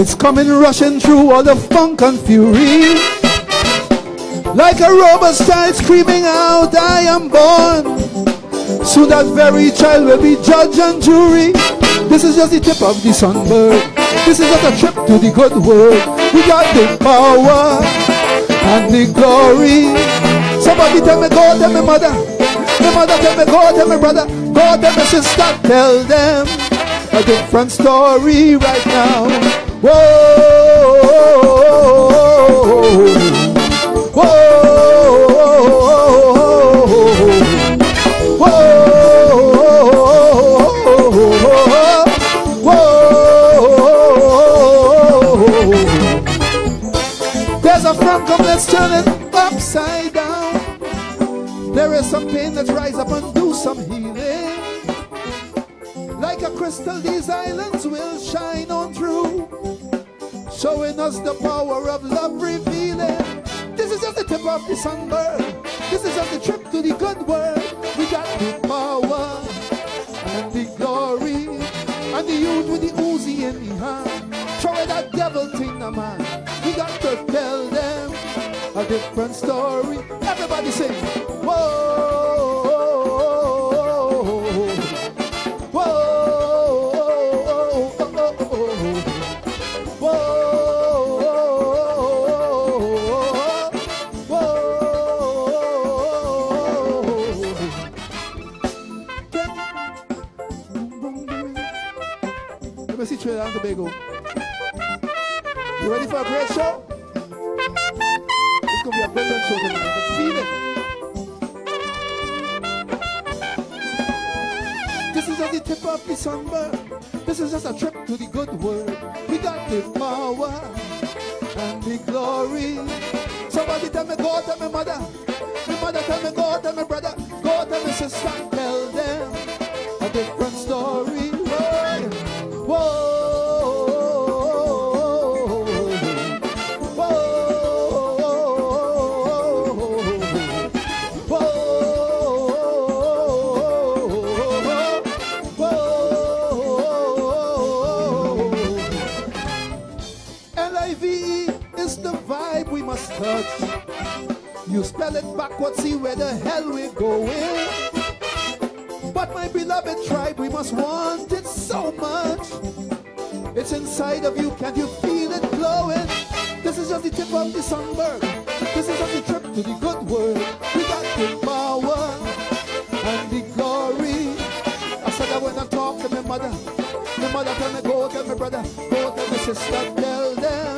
It's coming rushing through all the funk and fury. Like a robot child screaming out, I am born. Soon that very child will be judge and jury. This is just the tip of the sunbird. This is just a trip to the good world. We got the power and the glory. Somebody tell me, God, tell me, mother. My mother tell me, God, tell me, brother. God, tell me, sister. Tell them a different story right now. Whoa. some pain, let's turn it upside down. There is some pain that rise up and do some healing. A crystal, these islands will shine on through, showing us the power of love revealing. This is just the tip of the sunbird. This is just the trip to the good world. We got the power and the glory, and the youth with the Uzi in the hand. Throw that devil thing, the man. We got to tell them a different story. Everybody sing, whoa. Trinidad and Tobago. You ready for a great show? It's going to be a brilliant show tonight. I feel it. This is just the tip of sunburn. This is just a trip to the good world. We got the power and the glory. Somebody tell me, go tell me, mother. My mother tell me, go tell me, brother. Go tell me, sister. Tell them a different story. Whoa. Whoa. You spell it backwards, see where the hell we're going. But my beloved tribe, we must want it so much. It's inside of you, Can't you feel it glowing? This is just the tip of the sunburn. This is just the trip to the good world. We got the power and the glory. I said I went and talked to my mother. My mother tell me, go tell my brother, go tell my sister, tell them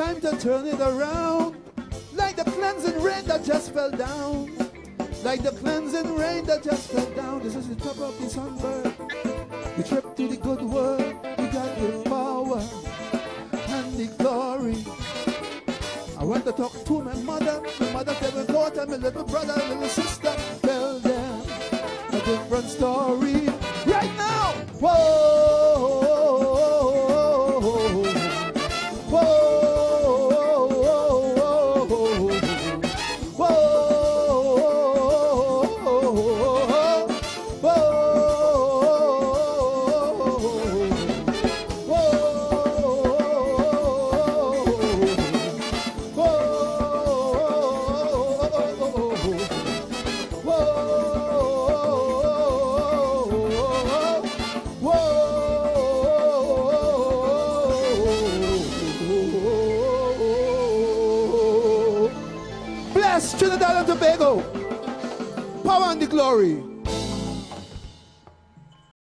time to turn it around. Like the cleansing rain that just fell down. Like the cleansing rain that just fell down. This is the top of the sunburn. The trip to the good world. We got the power and the glory. I went to talk to my mother. My mother go tell my little brother, little sister. Tell them a different story. Right now. Whoa. Glory.